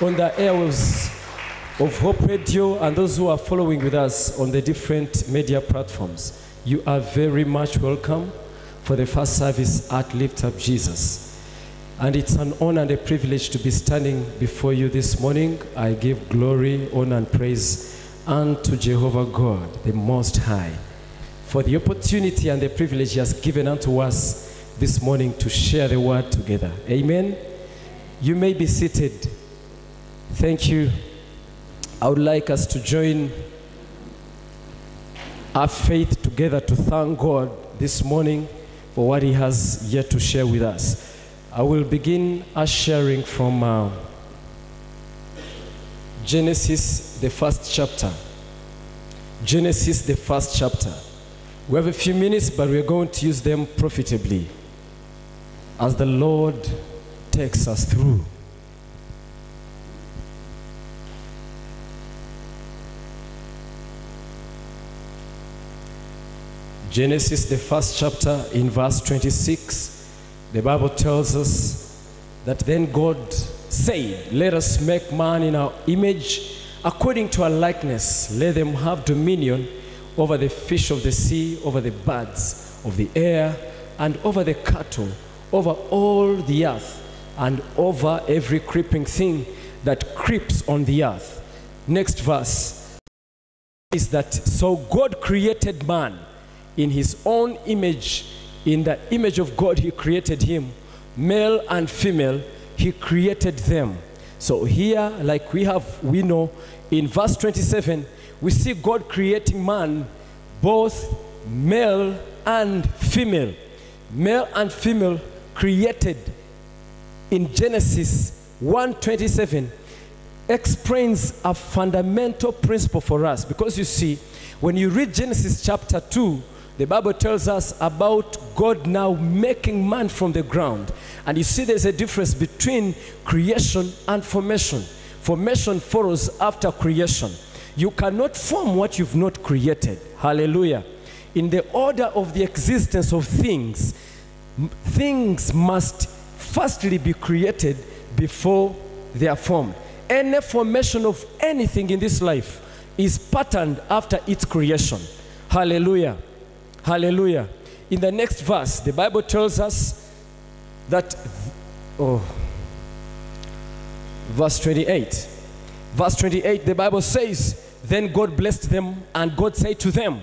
on the airwaves of Hope Radio and those who are following with us on the different media platforms. You are very much welcome for the first service at Lift Up Jesus. And it's an honor and a privilege to be standing before you this morning. I give glory, honor, and praise unto Jehovah God, the Most High, for the opportunity and the privilege He has given unto us this morning to share the word together. Amen. You may be seated. Thank you. I would like us to join our faith together to thank God this morning for what He has yet to share with us. I will begin us sharing from uh, Genesis, the first chapter. Genesis, the first chapter. We have a few minutes, but we're going to use them profitably as the Lord takes us through. Genesis, the first chapter, in verse 26, the Bible tells us that then God said, Let us make man in our image, according to our likeness. Let them have dominion over the fish of the sea, over the birds of the air, and over the cattle, over all the earth, and over every creeping thing that creeps on the earth. Next verse is that so God created man in his own image. In the image of God, he created him. Male and female, he created them. So here, like we have, we know in verse 27, we see God creating man, both male and female. Male and female created in Genesis 1:27 explains a fundamental principle for us because you see when you read Genesis chapter 2 the Bible tells us about God now making man from the ground. And you see, there's a difference between creation and formation. Formation follows after creation. You cannot form what you've not created. Hallelujah. In the order of the existence of things, things must firstly be created before they are formed. Any formation of anything in this life is patterned after its creation. Hallelujah. Hallelujah. In the next verse, the Bible tells us that, oh, verse 28. Verse 28, the Bible says, Then God blessed them, and God said to them,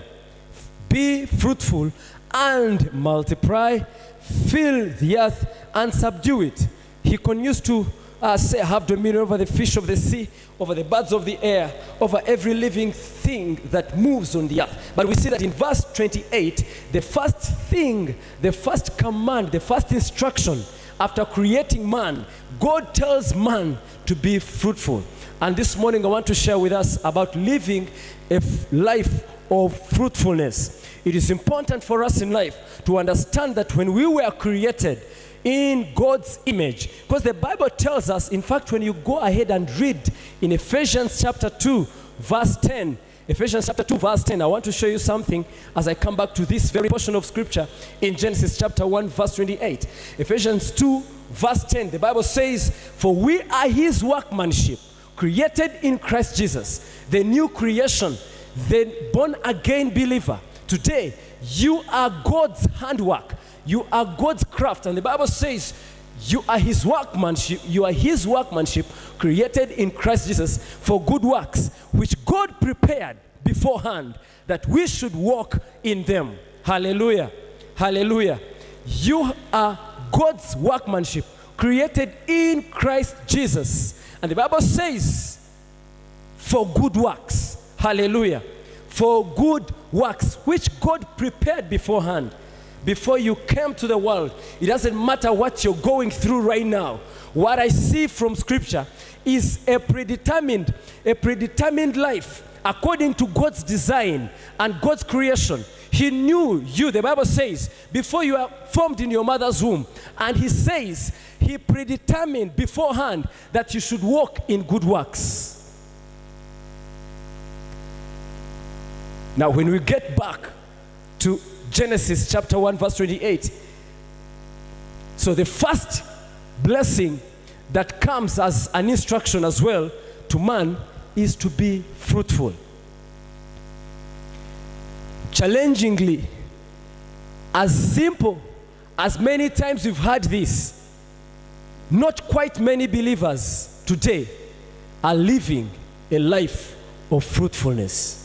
Be fruitful and multiply, fill the earth and subdue it. He continues to uh, say, Have dominion over the fish of the sea, over the birds of the air, over every living thing that moves on the earth. But we see that in verse 28, the first thing, the first command, the first instruction after creating man, God tells man to be fruitful. And this morning, I want to share with us about living a life of fruitfulness. It is important for us in life to understand that when we were created in God's image, because the Bible tells us, in fact, when you go ahead and read in Ephesians chapter 2, verse 10, Ephesians chapter 2, verse 10. I want to show you something as I come back to this very portion of scripture in Genesis chapter 1, verse 28. Ephesians 2, verse 10. The Bible says, For we are his workmanship, created in Christ Jesus, the new creation, the born again believer. Today, you are God's handwork, you are God's craft. And the Bible says, you are his workmanship, you are his workmanship created in Christ Jesus for good works, which God prepared beforehand that we should walk in them. Hallelujah. Hallelujah. You are God's workmanship created in Christ Jesus. And the Bible says, for good works. Hallelujah. For good works, which God prepared beforehand. Before you came to the world, it doesn't matter what you're going through right now. What I see from Scripture is a predetermined, a predetermined life according to God's design and God's creation. He knew you, the Bible says, before you are formed in your mother's womb. And He says, He predetermined beforehand that you should walk in good works. Now, when we get back to Genesis chapter 1, verse 28, so the first blessing that comes as an instruction as well to man is to be fruitful. Challengingly, as simple as many times we've heard this, not quite many believers today are living a life of fruitfulness.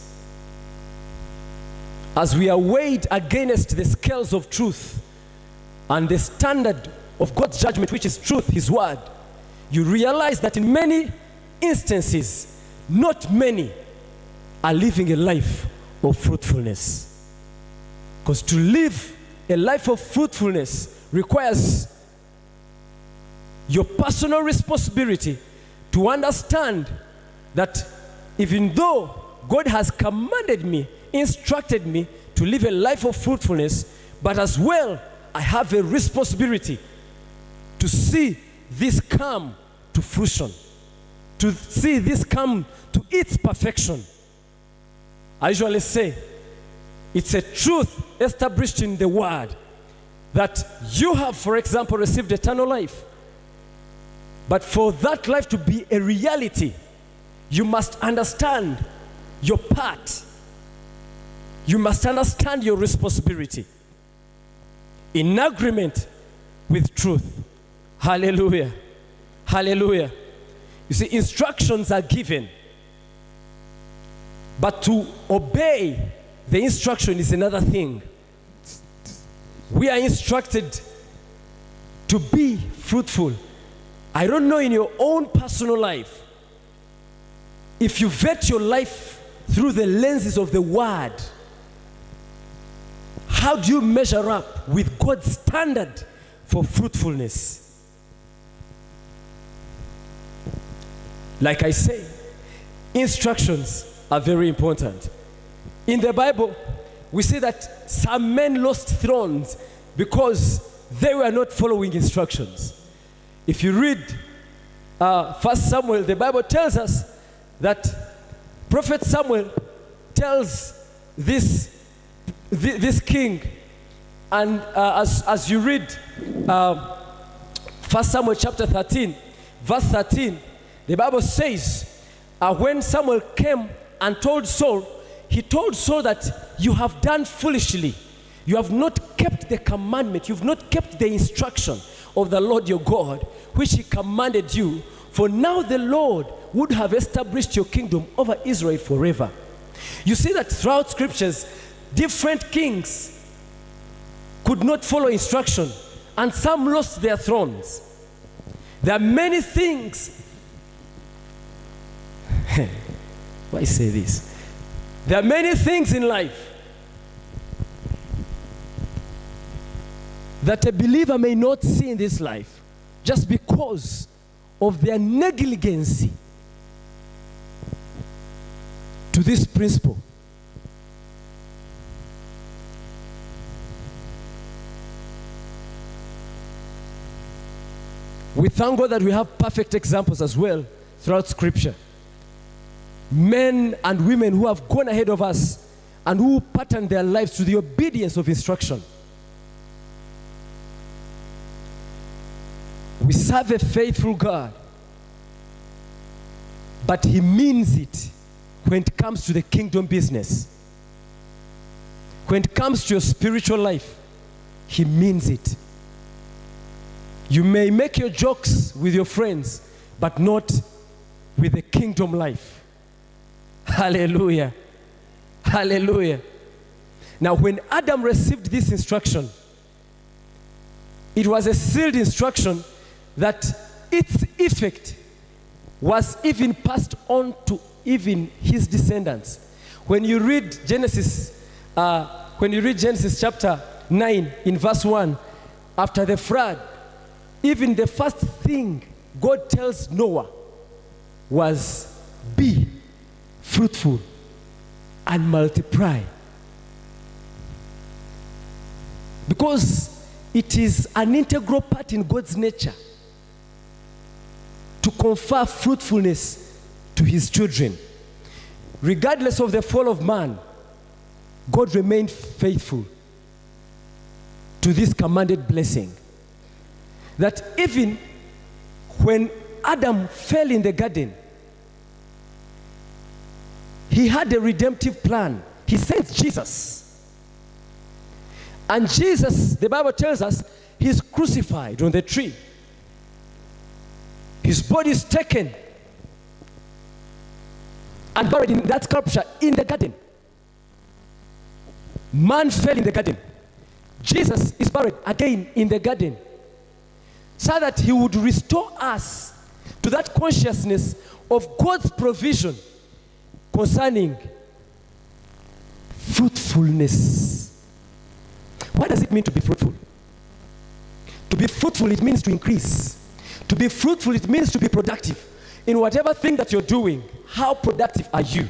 As we are weighed against the scales of truth and the standard of God's judgment, which is truth, His word, you realize that in many instances, not many are living a life of fruitfulness. Because to live a life of fruitfulness requires your personal responsibility to understand that even though God has commanded me, instructed me to live a life of fruitfulness, but as well, I have a responsibility to see this come to fruition, to see this come to its perfection. I usually say it's a truth established in the Word that you have, for example, received eternal life. But for that life to be a reality, you must understand your part. You must understand your responsibility in agreement with truth. Hallelujah. Hallelujah. You see, instructions are given, but to obey the instruction is another thing. We are instructed to be fruitful. I don't know in your own personal life, if you vet your life through the lenses of the Word, how do you measure up with God's standard for fruitfulness? Like I say, instructions are very important. In the Bible, we see that some men lost thrones because they were not following instructions. If you read uh, First Samuel, the Bible tells us that Prophet Samuel tells this, thi- this king, and uh, as, as you read uh, First Samuel chapter 13, verse 13, the Bible says, uh, when Samuel came and told Saul, he told Saul that you have done foolishly. You have not kept the commandment, you've not kept the instruction of the Lord your God, which he commanded you. For now the Lord would have established your kingdom over Israel forever. You see that throughout scriptures, different kings could not follow instruction, and some lost their thrones. There are many things. Why say this? There are many things in life that a believer may not see in this life just because of their negligence to this principle. We thank God that we have perfect examples as well throughout Scripture. Men and women who have gone ahead of us and who pattern their lives to the obedience of instruction. We serve a faithful God, but He means it when it comes to the kingdom business. When it comes to your spiritual life, He means it. You may make your jokes with your friends, but not with the kingdom life. Hallelujah. Hallelujah. Now, when Adam received this instruction, it was a sealed instruction that its effect was even passed on to even his descendants. When you read Genesis, uh, when you read Genesis chapter 9 in verse 1, after the flood, even the first thing God tells Noah was be fruitful and multiply. Because it is an integral part in God's nature to confer fruitfulness to his children. Regardless of the fall of man, God remained faithful to this commanded blessing. That even when Adam fell in the garden, he had a redemptive plan. He sent Jesus. And Jesus, the Bible tells us, he's crucified on the tree. His body is taken and buried in that sculpture in the garden. Man fell in the garden. Jesus is buried again in the garden so that he would restore us to that consciousness of God's provision concerning fruitfulness. What does it mean to be fruitful? To be fruitful, it means to increase. To be fruitful, it means to be productive. In whatever thing that you're doing, how productive are you?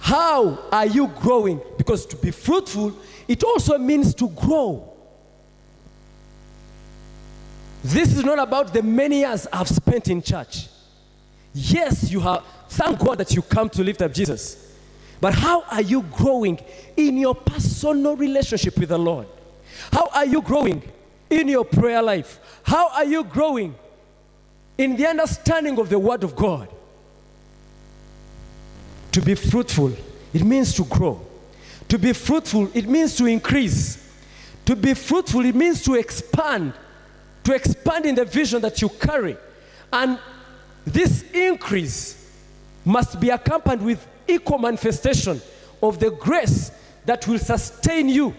How are you growing? Because to be fruitful, it also means to grow. This is not about the many years I've spent in church. Yes, you have, thank God that you come to lift up Jesus. But how are you growing in your personal relationship with the Lord? How are you growing in your prayer life? How are you growing in the understanding of the Word of God? To be fruitful, it means to grow. To be fruitful, it means to increase. To be fruitful, it means to expand. To expand in the vision that you carry. And this increase must be accompanied with equal manifestation of the grace that will sustain you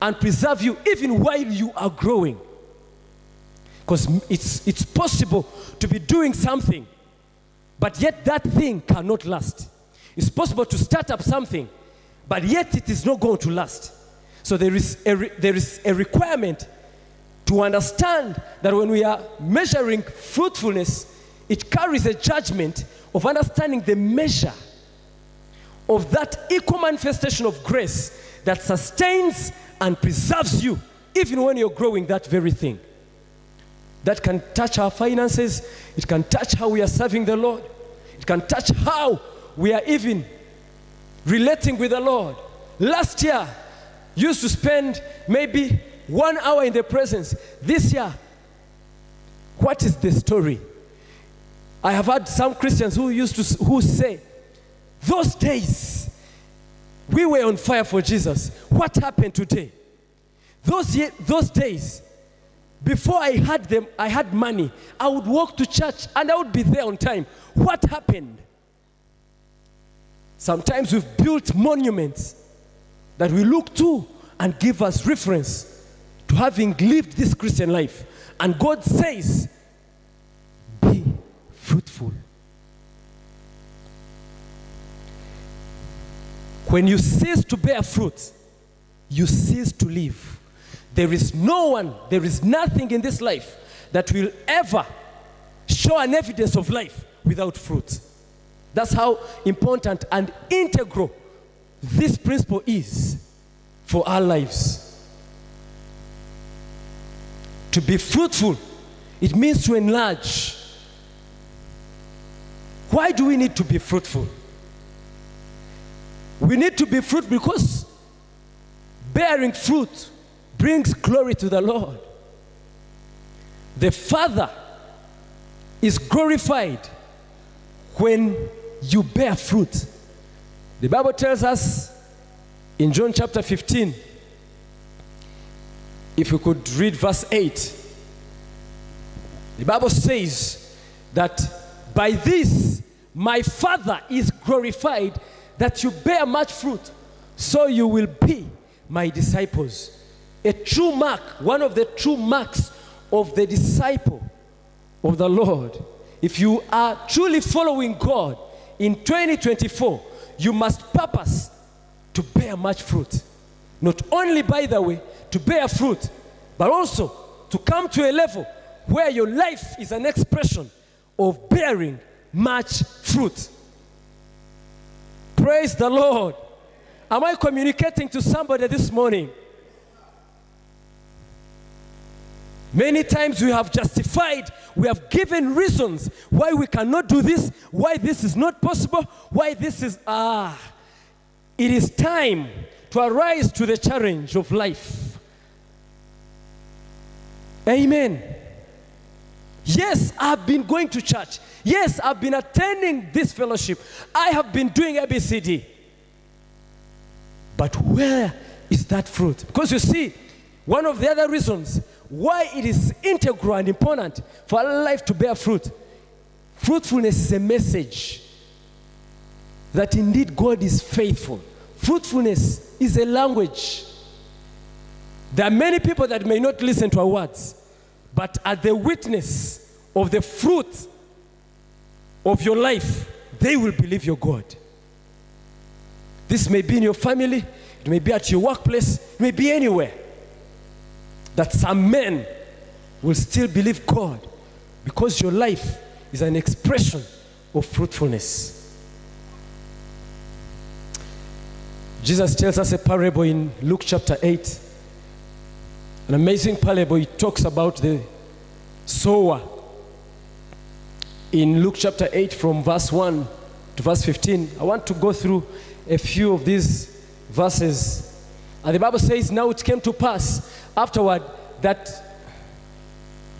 and preserve you even while you are growing. Because it's, it's possible to be doing something, but yet that thing cannot last. It's possible to start up something, but yet it is not going to last. So there is a, re- there is a requirement to understand that when we are measuring fruitfulness, it carries a judgment of understanding the measure of that equal manifestation of grace that sustains and preserves you, even when you're growing that very thing. That can touch our finances, it can touch how we are serving the Lord, it can touch how we are even relating with the Lord. Last year, used to spend maybe one hour in the presence. This year, what is the story? I have had some Christians who used to who say, those days we were on fire for Jesus. What happened today? Those those days, before I had them, I had money. I would walk to church and I would be there on time. What happened? Sometimes we've built monuments that we look to and give us reference to having lived this Christian life. And God says, be fruitful. When you cease to bear fruit, you cease to live. There is no one, there is nothing in this life that will ever show an evidence of life without fruit. That's how important and integral this principle is for our lives. To be fruitful, it means to enlarge. Why do we need to be fruitful? We need to be fruitful because bearing fruit brings glory to the Lord. The Father is glorified when you bear fruit. The Bible tells us in John chapter 15, if you could read verse 8, the Bible says that by this my Father is glorified that you bear much fruit, so you will be my disciples. A true mark, one of the true marks of the disciple of the Lord. If you are truly following God in 2024, you must purpose to bear much fruit. Not only, by the way, to bear fruit, but also to come to a level where your life is an expression of bearing much fruit. Praise the Lord. Am I communicating to somebody this morning? Many times we have justified, we have given reasons why we cannot do this, why this is not possible, why this is, ah. It is time to arise to the challenge of life. Amen. Yes, I've been going to church. Yes, I've been attending this fellowship. I have been doing ABCD. But where is that fruit? Because you see, one of the other reasons why it is integral and important for our life to bear fruit, fruitfulness is a message that indeed God is faithful. Fruitfulness is a language. There are many people that may not listen to our words, but at the witness of the fruit of your life, they will believe your God. This may be in your family, it may be at your workplace, it may be anywhere. That some men will still believe God because your life is an expression of fruitfulness. Jesus tells us a parable in Luke chapter 8. An amazing parable. He talks about the sower. In Luke chapter 8, from verse 1 to verse 15, I want to go through a few of these verses. And the Bible says, Now it came to pass afterward that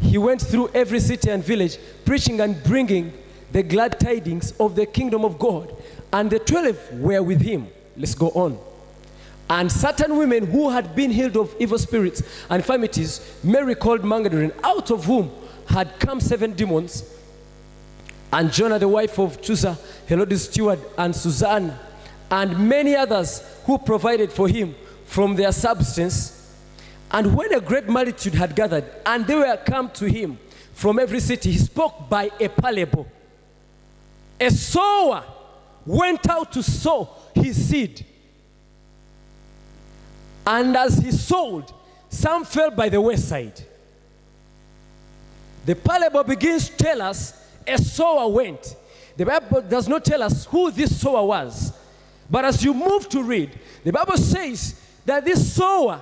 he went through every city and village, preaching and bringing the glad tidings of the kingdom of God. And the twelve were with him. Let's go on. And certain women who had been healed of evil spirits and infirmities, Mary called Magdalene, out of whom had come seven demons, and Joanna, the wife of Chuza, Herod's steward, and Susanna, and many others who provided for him from their substance. And when a great multitude had gathered, and they were come to him from every city, he spoke by a parable. A sower went out to sow his seed. And as he sowed, some fell by the wayside. The parable begins to tell us a sower went. The Bible does not tell us who this sower was. But as you move to read, the Bible says that this sower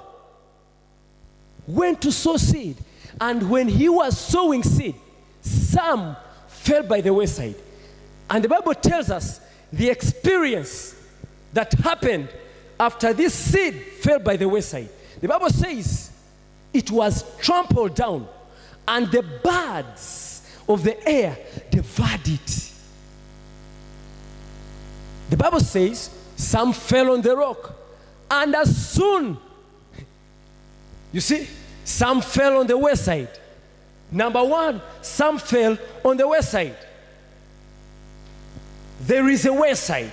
went to sow seed. And when he was sowing seed, some fell by the wayside. And the Bible tells us the experience that happened after this seed fell by the wayside. The Bible says it was trampled down, and the birds of the air devoured it. The Bible says some fell on the rock, and as soon, you see, some fell on the west side. Number one, some fell on the west side. There is a west side.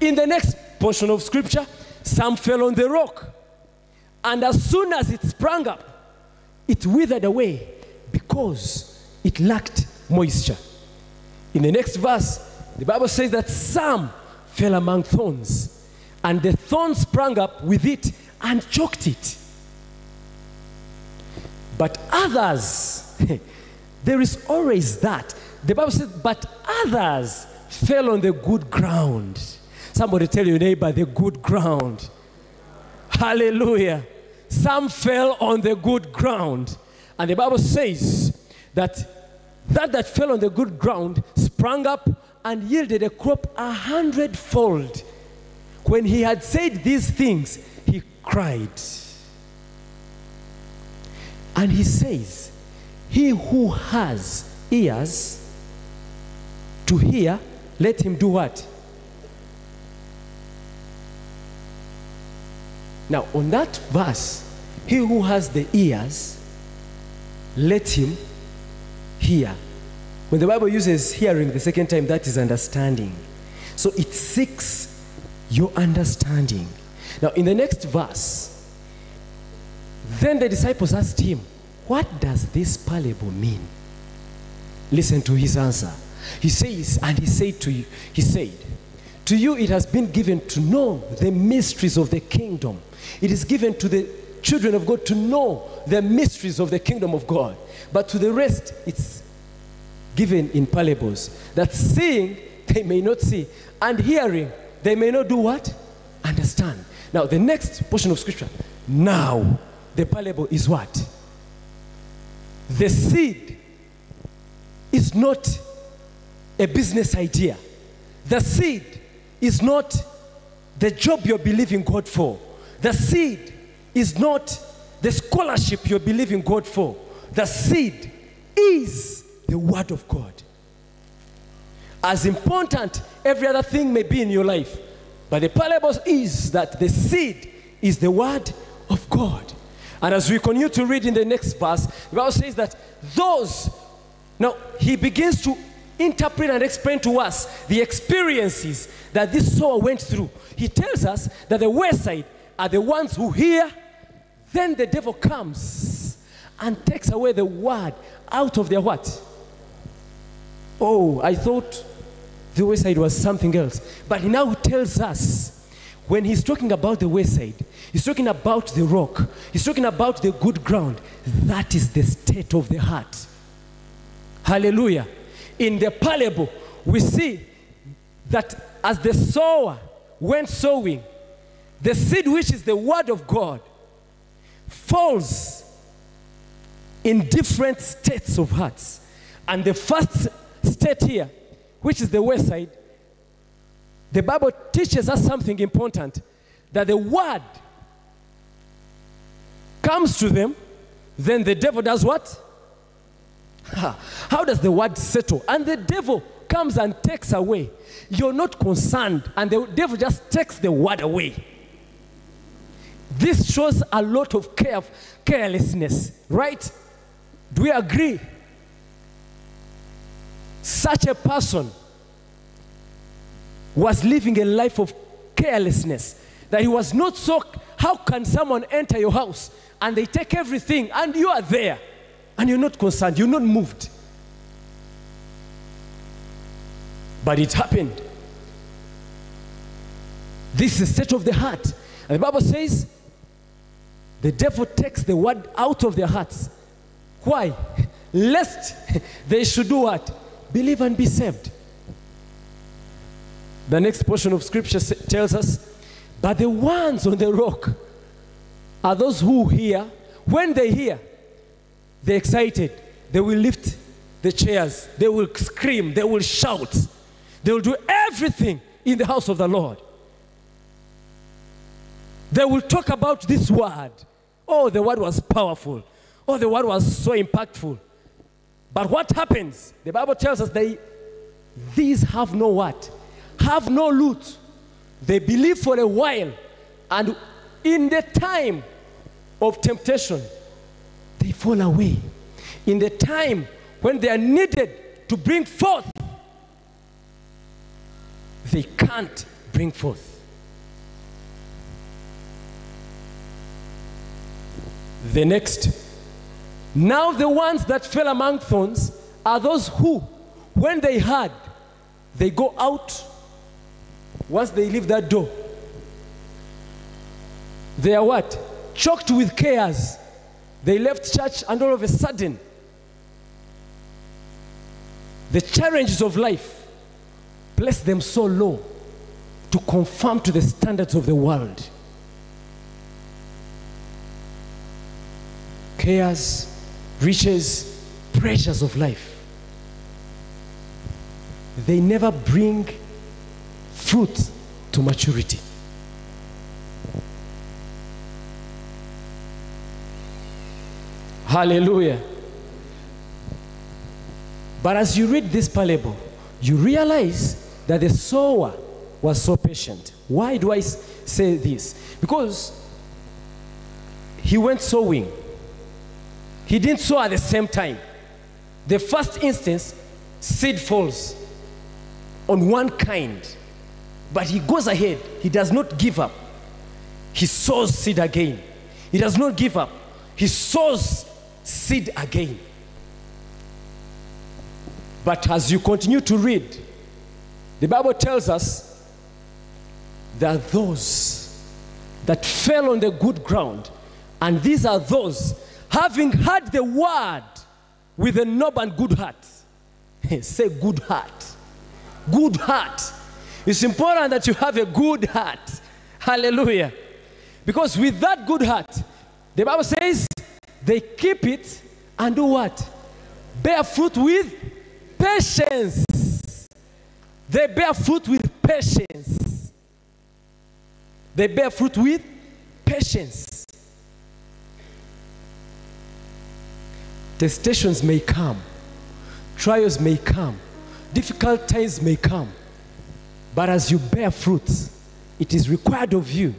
In the next portion of scripture, some fell on the rock. And as soon as it sprang up, it withered away because it lacked moisture. In the next verse, the Bible says that some fell among thorns, and the thorns sprang up with it and choked it. But others, there is always that. The Bible says, but others fell on the good ground. Somebody tell your neighbor the good ground. Hallelujah. Some fell on the good ground. And the Bible says that that that fell on the good ground sprang up and yielded a crop a hundredfold. When he had said these things, he cried. And he says, He who has ears to hear, let him do what? Now, on that verse, he who has the ears, let him hear. When the Bible uses hearing the second time, that is understanding. So it seeks your understanding. Now, in the next verse, then the disciples asked him, What does this parable mean? Listen to his answer. He says, and he said to you, he said, To you it has been given to know the mysteries of the kingdom. It is given to the children of God to know the mysteries of the kingdom of God. But to the rest, it's given in parables. That seeing, they may not see, and hearing, they may not do what? Understand. Now, the next portion of scripture, now, the parable is what? The seed is not a business idea. The seed is not the job you're believing God for. The seed is not the scholarship you're believing God for. The seed is the Word of God. As important every other thing may be in your life, but the parable is that the seed is the Word of God. And as we continue to read in the next verse, the Bible says that those, now he begins to interpret and explain to us the experiences that this sower went through. He tells us that the wayside are the ones who hear, then the devil comes and takes away the word out of their what? Oh, I thought the wayside was something else. But he now tells us when he's talking about the wayside, he's talking about the rock, he's talking about the good ground. That is the state of the heart. Hallelujah. In the parable, we see that as the sower went sowing, the seed, which is the word of God, falls in different states of hearts. And the first state here, which is the wayside, the Bible teaches us something important that the word comes to them, then the devil does what? How does the word settle? And the devil comes and takes away. You're not concerned, and the devil just takes the word away. This shows a lot of care, carelessness, right? Do we agree? Such a person was living a life of carelessness that he was not so. How can someone enter your house and they take everything and you are there and you're not concerned, you're not moved? But it happened. This is the state of the heart. And the Bible says the devil takes the word out of their hearts. Why? Lest they should do what? Believe and be saved. The next portion of scripture tells us, but the ones on the rock are those who hear. When they hear, they're excited. They will lift the chairs. They will scream. They will shout. They will do everything in the house of the Lord. They will talk about this word. Oh, the word was powerful. Oh, the word was so impactful. But what happens? The Bible tells us they these have no what? Have no root. They believe for a while, and in the time of temptation, they fall away. In the time when they are needed to bring forth, they can't bring forth. The next. Now, the ones that fell among thorns are those who, when they heard, they go out. Once they leave that door, they are what? Choked with cares. They left church, and all of a sudden, the challenges of life place them so low to conform to the standards of the world. cares, riches, pressures of life. They never bring fruit to maturity. Hallelujah. But as you read this parable, you realize that the sower was so patient. Why do I say this? Because he went sowing he didn't sow at the same time. The first instance, seed falls on one kind, but he goes ahead. He does not give up. He sows seed again. He does not give up. He sows seed again. But as you continue to read, the Bible tells us that those that fell on the good ground, and these are those having heard the word with a noble and good heart. Say good heart. Good heart. It's important that you have a good heart. Hallelujah. Because with that good heart, the Bible says they keep it and do what? Bear fruit with patience. They bear fruit with patience. They bear fruit with patience. Testations may come, trials may come, difficult times may come, but as you bear fruit, it is required of you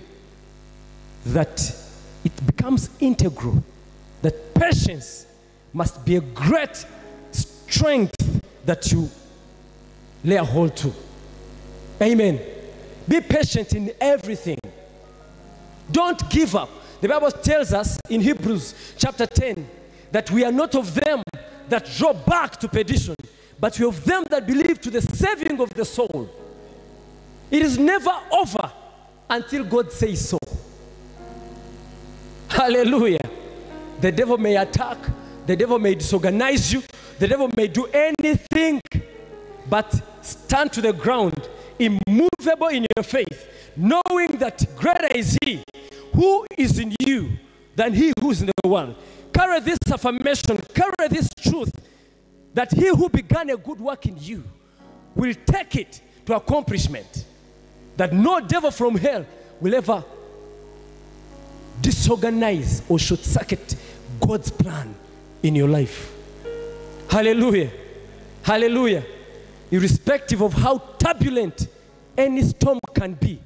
that it becomes integral, that patience must be a great strength that you lay a hold to. Amen. Be patient in everything. Don't give up. The Bible tells us in Hebrews chapter 10 that we are not of them that draw back to perdition, but we are of them that believe to the saving of the soul. It is never over until God says so. Hallelujah. The devil may attack, the devil may disorganize you, the devil may do anything, but stand to the ground, immovable in your faith, knowing that greater is He who is in you than He who is in the world. Carry this affirmation, carry this truth that He who began a good work in you will take it to accomplishment. That no devil from hell will ever disorganize or short circuit God's plan in your life. Hallelujah. Hallelujah. Irrespective of how turbulent any storm can be,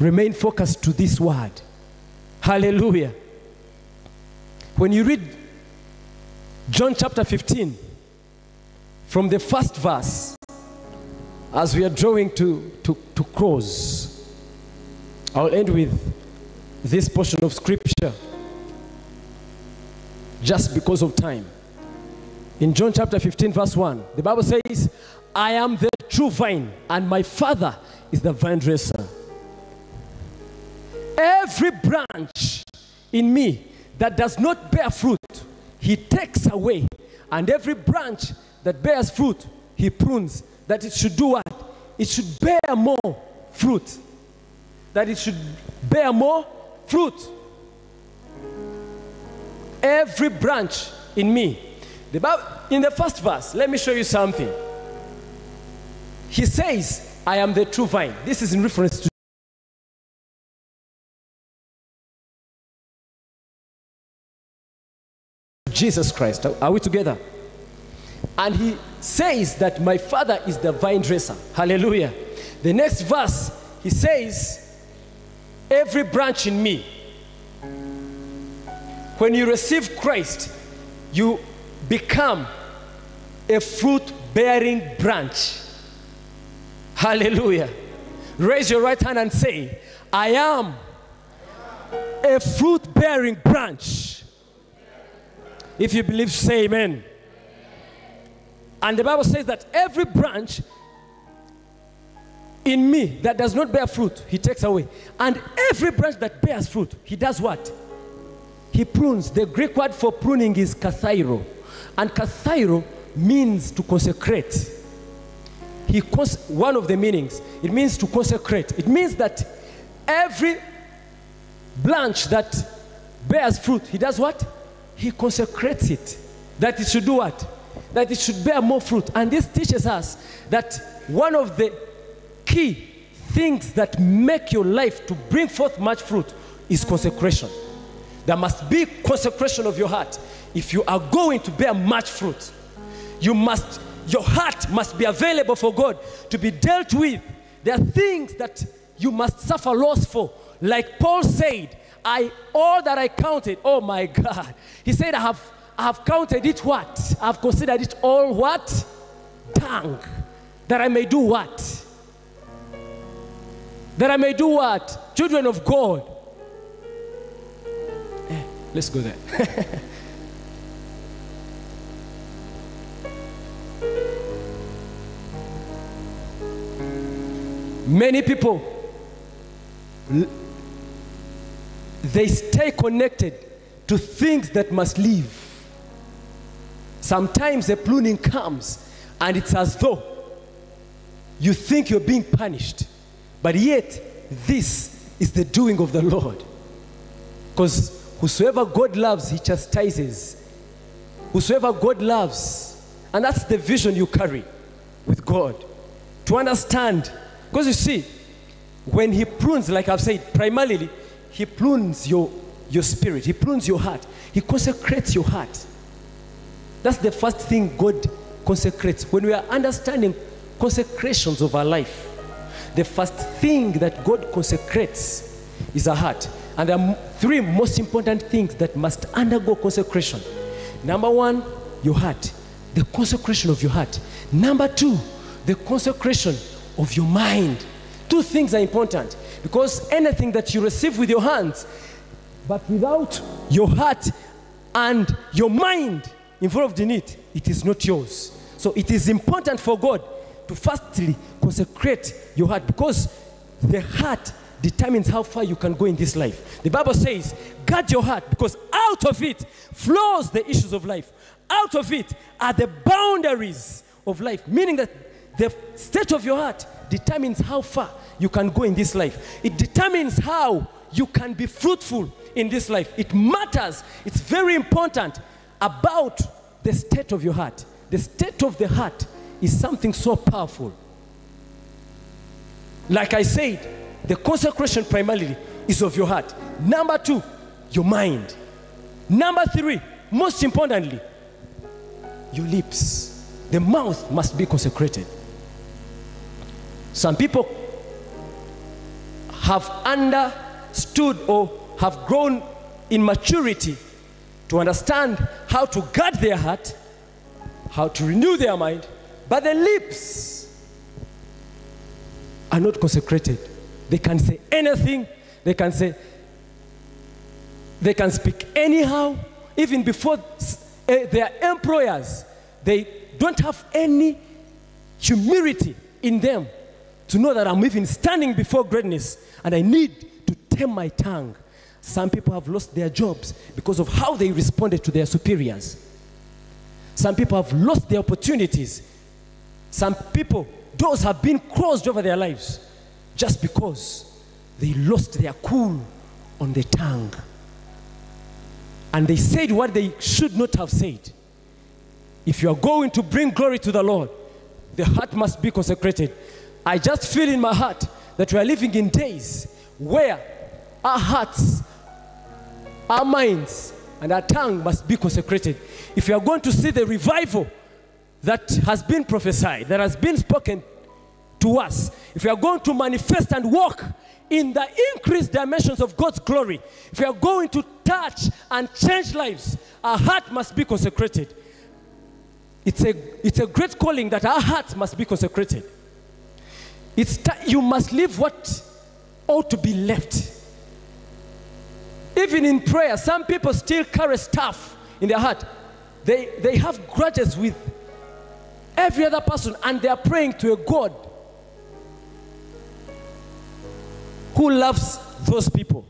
remain focused to this word. Hallelujah. When you read John chapter 15, from the first verse, as we are drawing to, to, to close, I'll end with this portion of scripture just because of time. In John chapter 15, verse 1, the Bible says, I am the true vine, and my Father is the vine dresser. Every branch in me that does not bear fruit, he takes away. And every branch that bears fruit, he prunes, that it should do what? It should bear more fruit. That it should bear more fruit. Every branch in me. The Bible, in the first verse, let me show you something. He says, I am the true vine. This is in reference to Jesus Christ. Are we together? And he says that my father is the vine dresser. Hallelujah. The next verse, he says, Every branch in me, when you receive Christ, you become a fruit bearing branch. Hallelujah. Raise your right hand and say, I am a fruit bearing branch. If you believe, say amen. And the Bible says that every branch in me that does not bear fruit, he takes away. And every branch that bears fruit, he does what? He prunes. The Greek word for pruning is kathairo. And kathairo means to consecrate. He cons- one of the meanings, it means to consecrate. It means that every branch that bears fruit, he does what? He consecrates it. That it should do what? That it should bear more fruit. And this teaches us that one of the key things that make your life to bring forth much fruit is consecration. There must be consecration of your heart. If you are going to bear much fruit, you must, your heart must be available for God to be dealt with. There are things that you must suffer loss for. Like Paul said, I all that I counted, oh my God. He said, I have I have counted it what? I have considered it all what? Tongue. That I may do what? That I may do what? Children of God. Eh, let's go there. Many people, they stay connected to things that must leave. Sometimes a pruning comes and it's as though you think you're being punished, but yet this is the doing of the Lord. Because whosoever God loves, he chastises. Whosoever God loves, and that's the vision you carry with God. To understand, because you see, when he prunes, like I've said, primarily, he prunes your, your spirit, he prunes your heart, he consecrates your heart. That's the first thing God consecrates. When we are understanding consecrations of our life, the first thing that God consecrates is a heart. And there are three most important things that must undergo consecration. Number one, your heart, the consecration of your heart. Number two, the consecration of your mind. Two things are important because anything that you receive with your hands, but without your heart and your mind involved in it, it is not yours. So it is important for God to firstly consecrate your heart because the heart determines how far you can go in this life. The Bible says, guard your heart because out of it flows the issues of life. Out of it are the boundaries of life, meaning that the state of your heart determines how far you can go in this life. It determines how you can be fruitful in this life. It matters. It's very important about the state of your heart. The state of the heart is something so powerful. Like I said, the consecration primarily is of your heart. Number two, your mind. Number three, most importantly, your lips. The mouth must be consecrated. Some people have understood or have grown in maturity to understand how to guard their heart, how to renew their mind, but the lips are not consecrated. They can say anything, they can say, they can speak anyhow, even before eh, their employers. They don't have any humility in them to know that I'm even standing before greatness and I need to tame my tongue. Some people have lost their jobs because of how they responded to their superiors. Some people have lost their opportunities. Some people, doors have been closed over their lives just because they lost their cool on the tongue. And they said what they should not have said. If you are going to bring glory to the Lord, the heart must be consecrated. I just feel in my heart that we are living in days where our hearts, our minds, and our tongue must be consecrated. If you are going to see the revival that has been prophesied, that has been spoken to us, if we are going to manifest and walk in the increased dimensions of God's glory, if we are going to touch and change lives, our heart must be consecrated. It's a, it's a great calling that our hearts must be consecrated. It's you must leave what ought to be left. Even in prayer, some people still carry stuff in their heart. They, they have grudges with every other person and they are praying to a God who loves those people.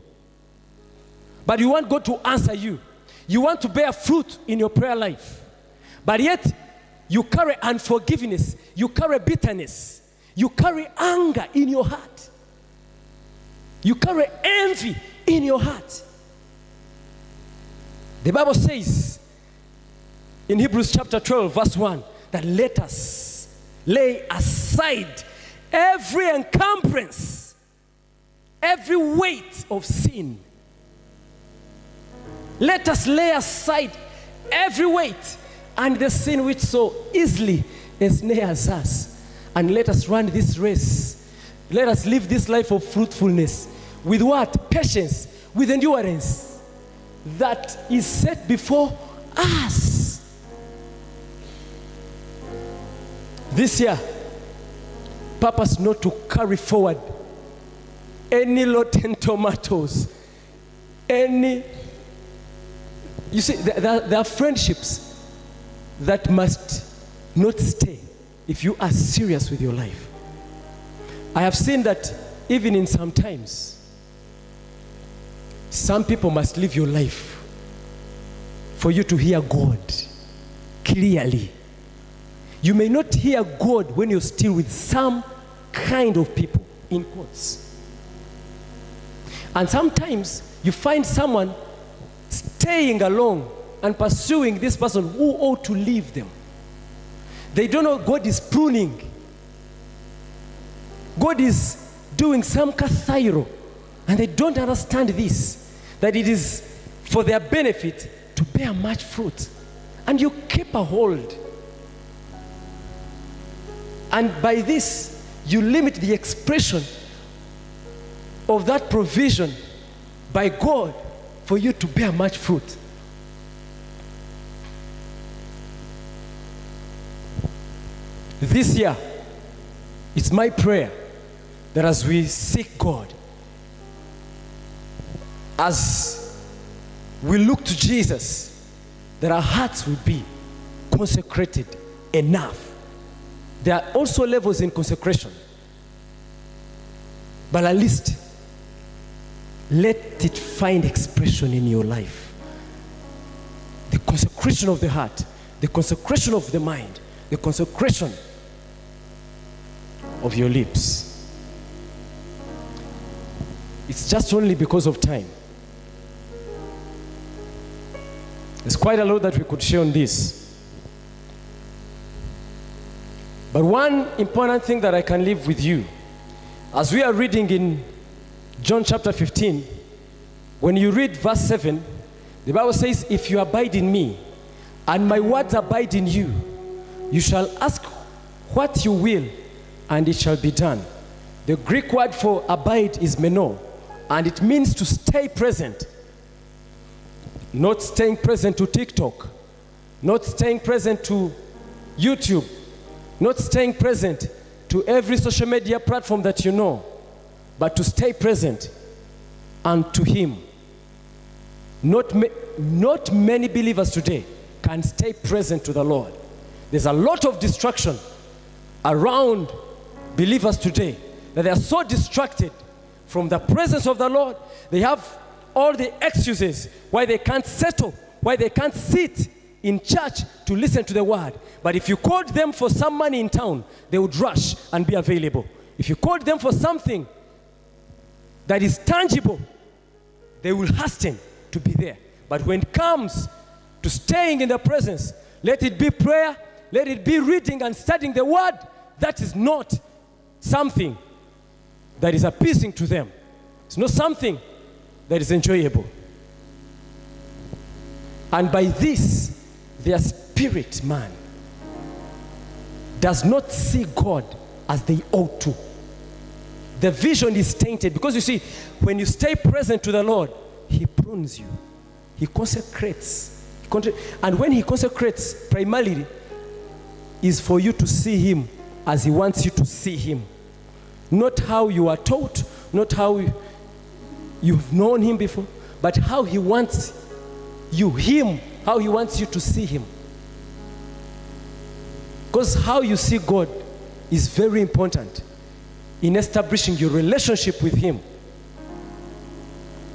But you want God to answer you. You want to bear fruit in your prayer life. But yet, you carry unforgiveness, you carry bitterness, you carry anger in your heart, you carry envy in your heart. The Bible says in Hebrews chapter 12, verse 1, that let us lay aside every encumbrance, every weight of sin. Let us lay aside every weight and the sin which so easily ensnares us. And let us run this race. Let us live this life of fruitfulness with what? Patience, with endurance that is set before us. This year, purpose not to carry forward any rotten tomatoes, any. You see, there, there, there are friendships that must not stay if you are serious with your life. I have seen that even in some times, some people must live your life for you to hear God clearly. You may not hear God when you're still with some kind of people, in quotes. And sometimes you find someone staying along and pursuing this person who ought to leave them. They don't know God is pruning. God is doing some kathairo, and they don't understand this that it is for their benefit to bear much fruit. and you keep a hold. And by this, you limit the expression of that provision by God for you to bear much fruit. This year, it's my prayer that as we seek God, as we look to Jesus, that our hearts will be consecrated enough. There are also levels in consecration. But at least let it find expression in your life. The consecration of the heart, the consecration of the mind, the consecration of your lips. It's just only because of time. There's quite a lot that we could share on this. But one important thing that I can leave with you, as we are reading in John chapter 15, when you read verse 7, the Bible says, If you abide in me, and my words abide in you, you shall ask what you will, and it shall be done. The Greek word for abide is meno, and it means to stay present. Not staying present to TikTok, not staying present to YouTube, not staying present to every social media platform that you know, but to stay present unto Him. Not, ma- not many believers today can stay present to the Lord. There's a lot of distraction around believers today that they are so distracted from the presence of the Lord. They have all the excuses why they can't settle, why they can't sit in church to listen to the word. But if you called them for some money in town, they would rush and be available. If you called them for something that is tangible, they will hasten to be there. But when it comes to staying in the presence, let it be prayer, let it be reading and studying the word. That is not something that is appeasing to them. It's not something that is enjoyable. And by this, their spirit man does not see God as they ought to. The vision is tainted because you see, when you stay present to the Lord, He prunes you, He consecrates. And when He consecrates, primarily is for you to see Him as He wants you to see Him. Not how you are taught, not how you've known Him before, but how He wants you, Him, how He wants you to see Him. Because how you see God is very important in establishing your relationship with Him.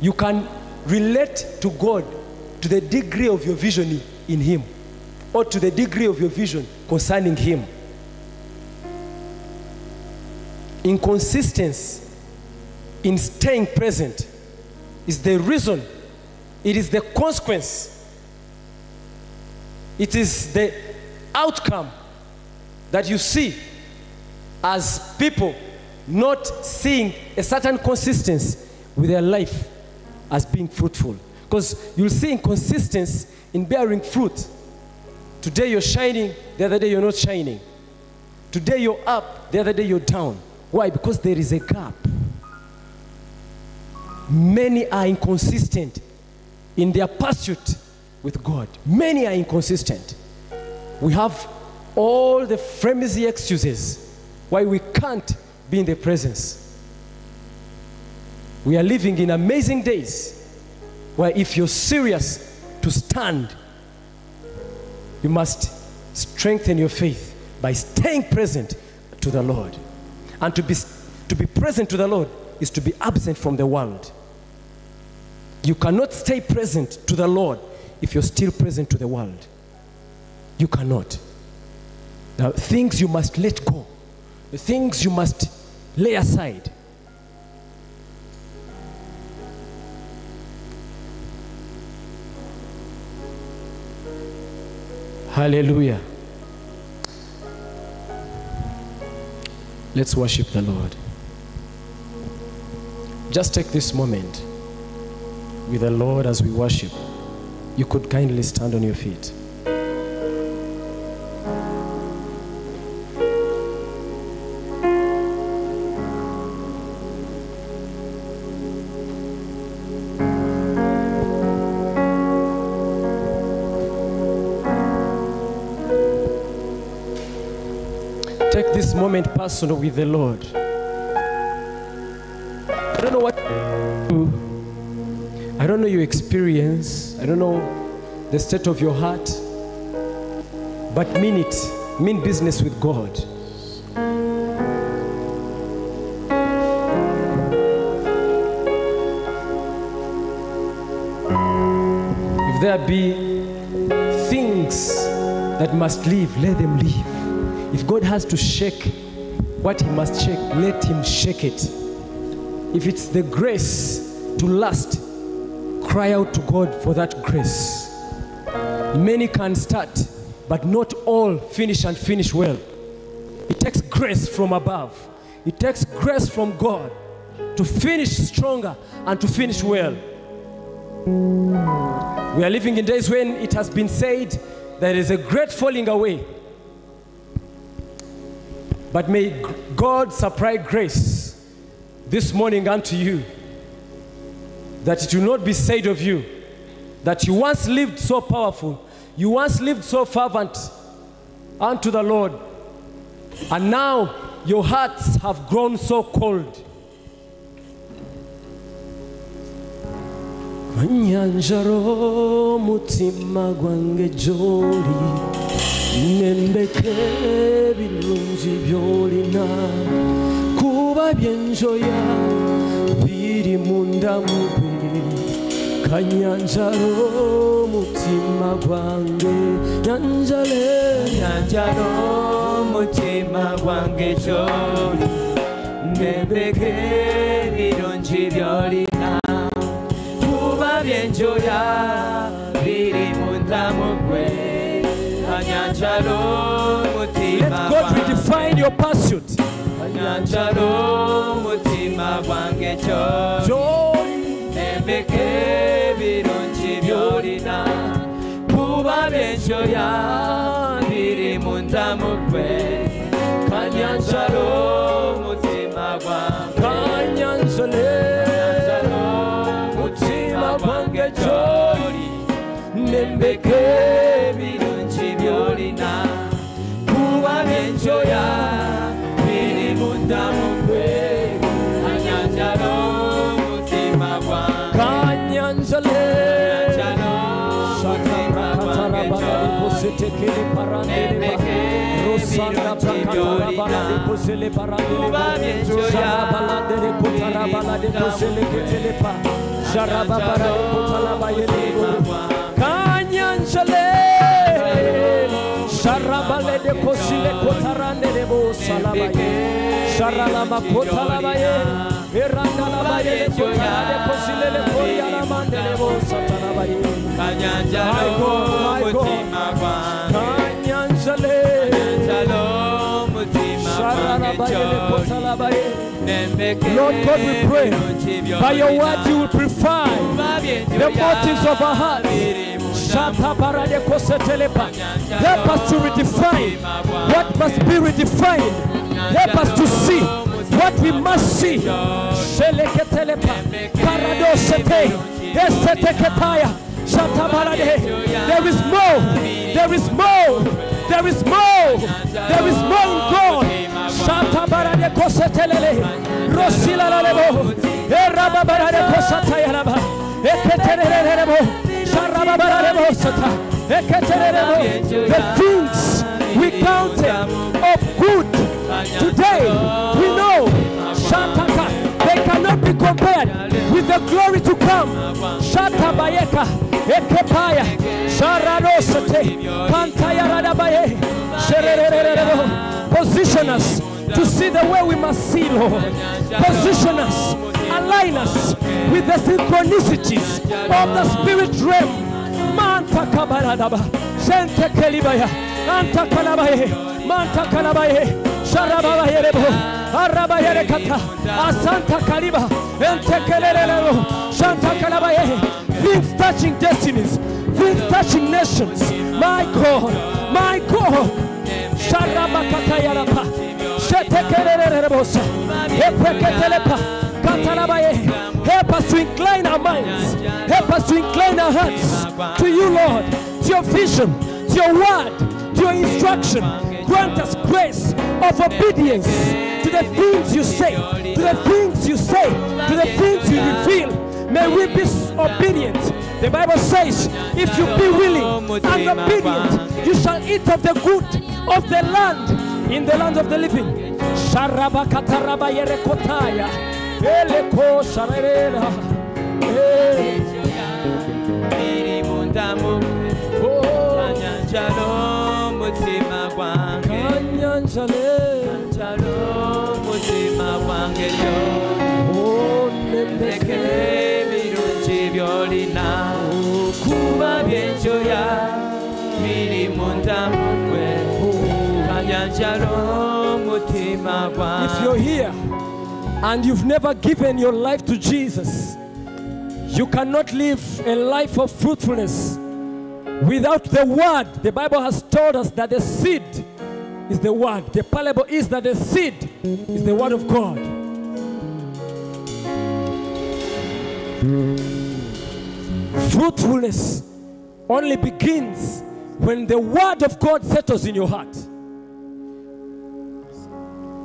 You can relate to God to the degree of your vision in Him or to the degree of your vision concerning Him. Inconsistency in staying present is the reason, it is the consequence, it is the outcome that you see as people not seeing a certain consistency with their life as being fruitful. Because you'll see inconsistency in bearing fruit. Today you're shining, the other day you're not shining. Today you're up, the other day you're down. Why? Because there is a gap. Many are inconsistent in their pursuit with God. Many are inconsistent. We have all the flimsy excuses why we can't be in the presence. We are living in amazing days where if you're serious to stand, you must strengthen your faith by staying present to the Lord. And to be, to be present to the Lord is to be absent from the world. You cannot stay present to the Lord if you're still present to the world. You cannot. Now, things you must let go, the things you must lay aside. Hallelujah. Let's worship the Lord. Just take this moment with the Lord as we worship you could kindly stand on your feet. Take this moment personal with the Lord. I don't know what I don't know your experience I don't know the state of your heart. But mean it. Mean business with God. If there be things that must leave, let them leave. If God has to shake what He must shake, let Him shake it. If it's the grace to last, cry out to God for that grace. Many can start, but not all finish and finish well. It takes grace from above, it takes grace from God to finish stronger and to finish well. We are living in days when it has been said there is a great falling away. But may God supply grace this morning unto you that it will not be said of you that you once lived so powerful, you once lived so fervent unto the Lord, and now your hearts have grown so cold. Mutima gwange nembeke kuba byenjoya biri kanyanjaro mutima gwange nyanjale nyanjalo mutima gwange kyoli nembeke birungi byolina kuba byenjoya biri mundamu gwe kanyanjalo mutima Let God redefine your pursuit. kanyanjalo mutima gwange kyoli Joy, 내게 비론 지별이나 부바벤셔야 미리 문다목회 간연자로 무지마과 간연선에 무지마 관계절이 냄백해 kanyanjale sharabale de kosile kotarande de bo salabaye sharalama kotalabaye eranda labaye de kotara de kosile le koya la mande de bo satalabaye kanyanjalo My Lord God, we pray by your word you will purify the motives of our hearts. Help us to redefine what must be redefined. Help us to see what we must see. There is more. There is more. There is more. There is more in God. Shata barade kosetelele. Rosila lalebo. Eraba barade kosatayalaba. Eketelelelebo. The things we counted of good today, we know they cannot be compared with the glory to come. Shatabayeka, Ekepaya, Sharadosate, Pantayaradabaye, Shererererebo. Position us to see the way we must see, Lord. Position us, align us with the synchronicities of the spirit realm. Manta kabaradaba, shente kelibaya, anta kalabaye, manta kalabaye, sharababaye rebo, arabaye rekata, asanta kaliba, ente kelelelebo, shanta kalabaye. Things touching destinies, things touching nations. My God, my God, sharabakata yarapa, shete kelelelebosa, epreketelepa, katalabaye. Help us to incline our minds. Help us to incline our hearts to you, Lord, to your vision, to your word, to your instruction. Grant us grace of obedience to the things you say, to the things you say, to the things you reveal. May we be obedient. The Bible says, if you be willing and obedient, you shall eat of the good of the land in the land of the living. Sharabakataraba yerekotaya. Eleko sharerera. Biri mundamu oh, kanyanjalo mutima gwange kanyanjale. kanyanjalo mutima gwange yo leke nembeke. ebirungi byolina kuba byenjoya biri mundamu gwe kanyanjalo oh. If you're here and you've never given your life to Jesus, you cannot live a life of fruitfulness without the word. The Bible has told us that the seed is the word. The parable is that the seed is the word of God. Fruitfulness only begins when the word of God settles in your heart.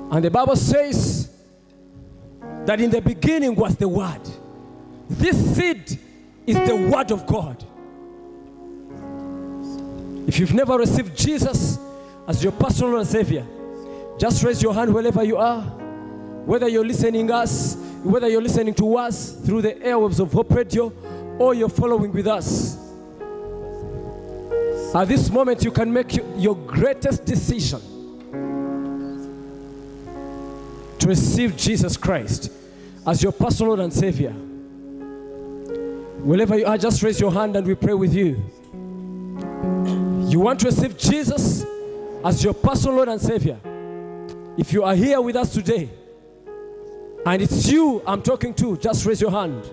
And the Bible says that in the beginning was the Word. This seed is the Word of God. If you've never received Jesus as your personal Savior, just raise your hand wherever you are. Whether you're listening us, whether you're listening to us through the airwaves of Hope Radio, or you're following with us. At this moment, you can make your- your greatest decision to receive Jesus Christ as your personal Lord and Savior. Wherever you are, just raise your hand and we pray with you. You want to receive Jesus as your personal Lord and Savior. If you are here with us today and it's you I'm talking to, just raise your hand.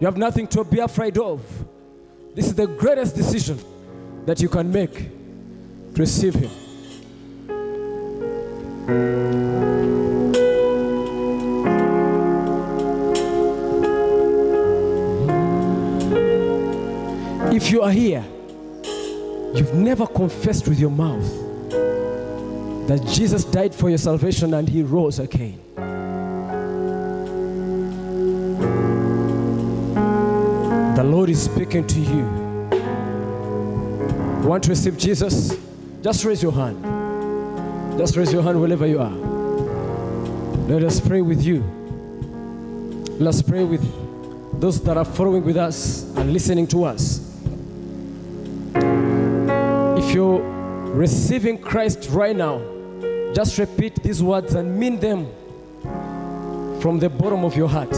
You have nothing to be afraid of. This is the greatest decision that you can make to receive Him. If you are here, you've never confessed with your mouth that Jesus died for your salvation and he rose again. The Lord is speaking to you. Want to receive Jesus? Just raise your hand. Just raise your hand wherever you are. Let us pray with you. Let us pray with those that are following with us and listening to us. If you're receiving Christ right now, just repeat these words and mean them from the bottom of your heart.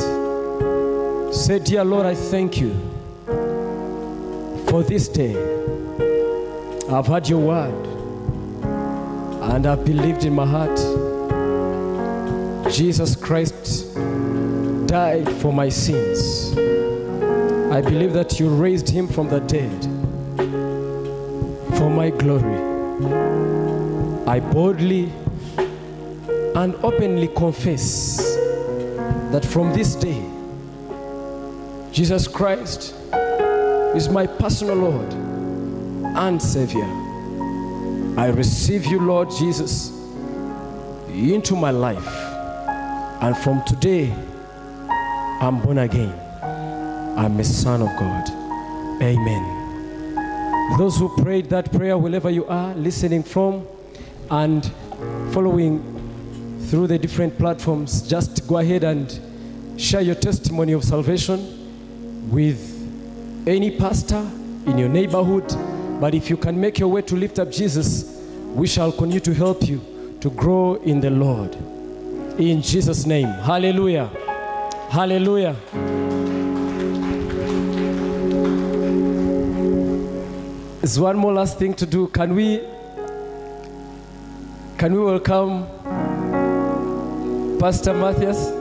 Say, Dear Lord, I thank you for this day. I've heard your word and I've believed in my heart. Jesus Christ died for my sins. I believe that you raised him from the dead for my glory. I boldly and openly confess that from this day, Jesus Christ is my personal Lord and Savior. I receive you, Lord Jesus, into my life. And from today, I'm born again. I'm a son of God. Amen. Those who prayed that prayer, wherever you are, listening from and following through the different platforms, just go ahead and share your testimony of salvation with any pastor in your neighborhood. But if you can make your way to lift up Jesus, we shall continue to help you to grow in the Lord. In Jesus' name. Hallelujah. Hallelujah. There's one more last thing to do. Can we can we welcome Pastor Matthias?